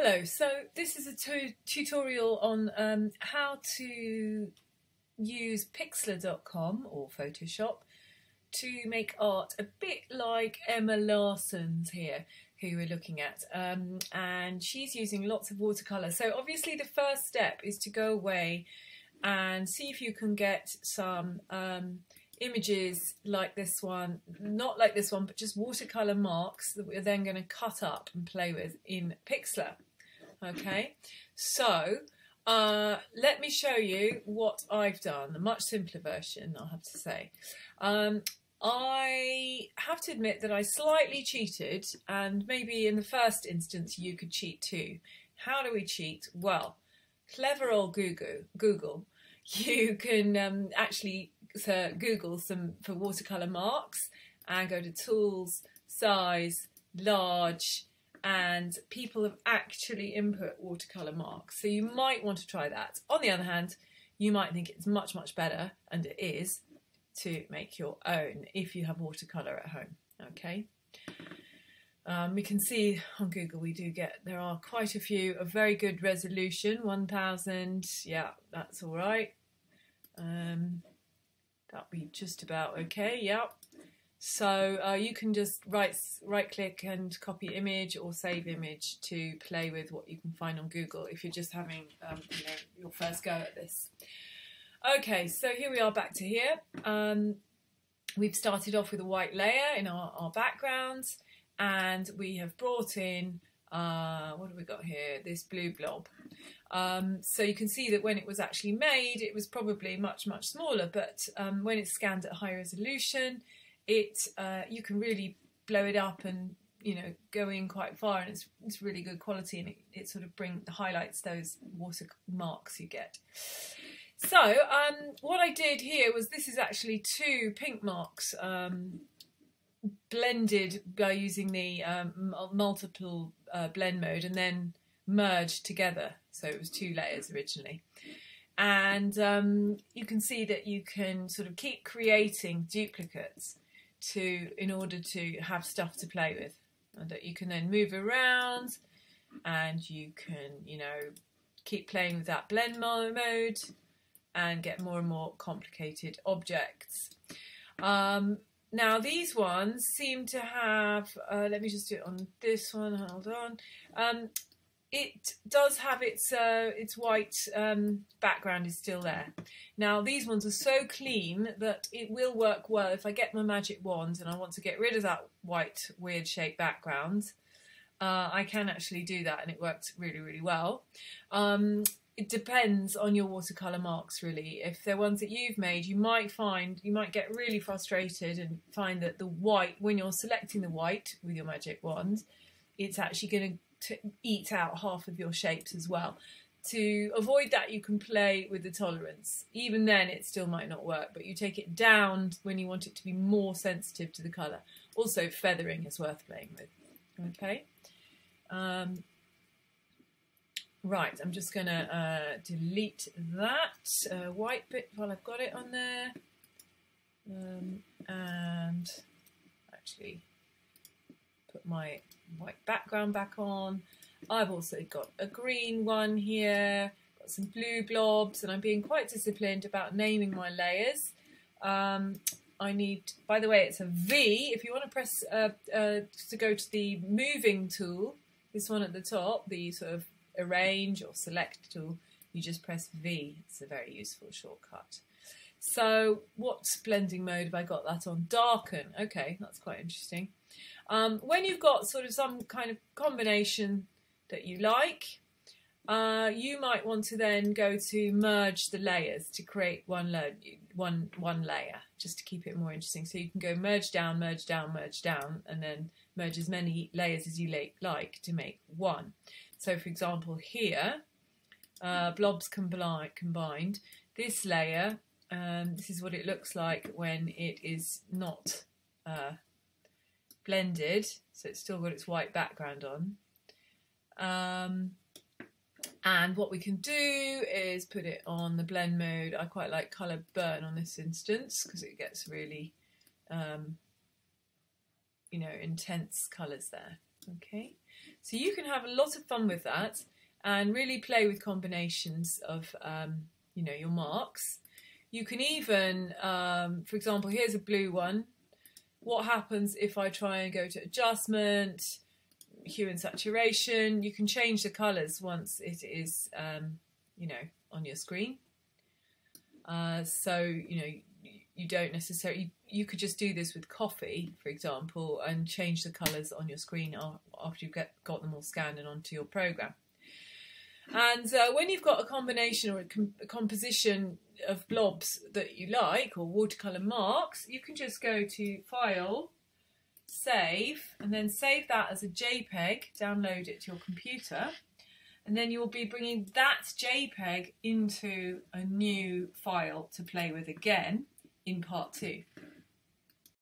Hello, so this is a tutorial on um, how to use Pixlr.com or Photoshop to make art a bit like Emma Larson's here, who we're looking at. Um, and she's using lots of watercolour. So obviously the first step is to go away and see if you can get some um, images like this one, not like this one, but just watercolour marks that we're then going to cut up and play with in Pixlr. Okay, so uh, let me show you what I've done, a much simpler version, I'll have to say. Um, I have to admit that I slightly cheated, and maybe in the first instance you could cheat too. How do we cheat? Well, clever old Google, Google you can um, actually uh, Google some for watercolour marks and go to Tools, Size, Large, and people have actually input watercolour marks. So you might want to try that. On the other hand, you might think it's much, much better, and it is, to make your own if you have watercolour at home. Okay. Um, we can see on Google we do get, there are quite a few of very good resolution, 1000, yeah, that's all right. Um, that'll be just about okay, yep. So uh, you can just right right click and copy image or save image to play with what you can find on Google if you're just having um, you know your first go at this. Okay, so here we are back to here. Um, we've started off with a white layer in our, our backgrounds and we have brought in uh, what have we got here? This blue blob. Um, so you can see that when it was actually made, it was probably much, much smaller, but um, when it's scanned at high resolution, it uh, you can really blow it up and you know go in quite far and it's, it's really good quality and it, it sort of bring highlights those watermarks you get. So um, what I did here was this is actually two pink marks um, blended by using the um, multiply uh, blend mode and then merged together. So it was two layers originally. And um, you can see that you can sort of keep creating duplicates to in order to have stuff to play with. And that you can then move around and you can you know keep playing with that blend mode and get more and more complicated objects. Um, now these ones seem to have uh, let me just do it on this one hold on. Um, it does have its uh, its white um, background is still there. Now these ones are so clean that it will work well if I get my magic wand and I want to get rid of that white weird shaped background. Uh, I can actually do that and it works really really well. Um, it depends on your watercolour marks really. If they're ones that you've made you might find, you might get really frustrated and find that the white, when you're selecting the white with your magic wand, it's actually going to to eat out half of your shapes as well. To avoid that, you can play with the tolerance. Even then, it still might not work, but you take it down when you want it to be more sensitive to the colour. Also, feathering is worth playing with. Okay. Um, right, I'm just going to uh, delete that uh, white bit while I've got it on there. Um, and actually my white background back on. I've also got a green one here, got some blue blobs, and I'm being quite disciplined about naming my layers. Um, I need, by the way, it's a V. If you want to press uh, uh, to go to the moving tool, this one at the top, the sort of arrange or select tool, you just press V. It's a very useful shortcut. So what blending mode have I got that on? Darken. Okay, that's quite interesting. Um, when you've got sort of some kind of combination that you like, uh, you might want to then go to merge the layers to create one, lo one, one layer, just to keep it more interesting. So you can go merge down, merge down, merge down, and then merge as many layers as you like to make one. So for example here, uh, blobs combined, this layer, um, this is what it looks like when it is not uh, blended, so it's still got its white background on. Um, and what we can do is put it on the blend mode. I quite like colour burn on this instance because it gets really, um, you know, intense colours there. Okay, So you can have a lot of fun with that and really play with combinations of, um, you know, your marks. You can even, um, for example, here's a blue one. What happens if I try and go to adjustment, hue and saturation? You can change the colours once it is, um, you know, on your screen. Uh, so, you know, you don't necessarily, you could just do this with coffee, for example, and change the colours on your screen after you've get, got them all scanned and onto your program. And uh, when you've got a combination or a, com a, composition of blobs that you like or watercolour marks, you can just go to File, Save, and then save that as a JPEG, download it to your computer, and then you'll be bringing that JPEG into a new file to play with again in part two.